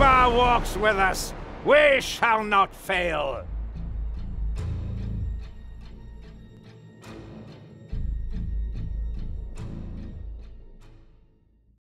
Our walks with us. We shall not fail.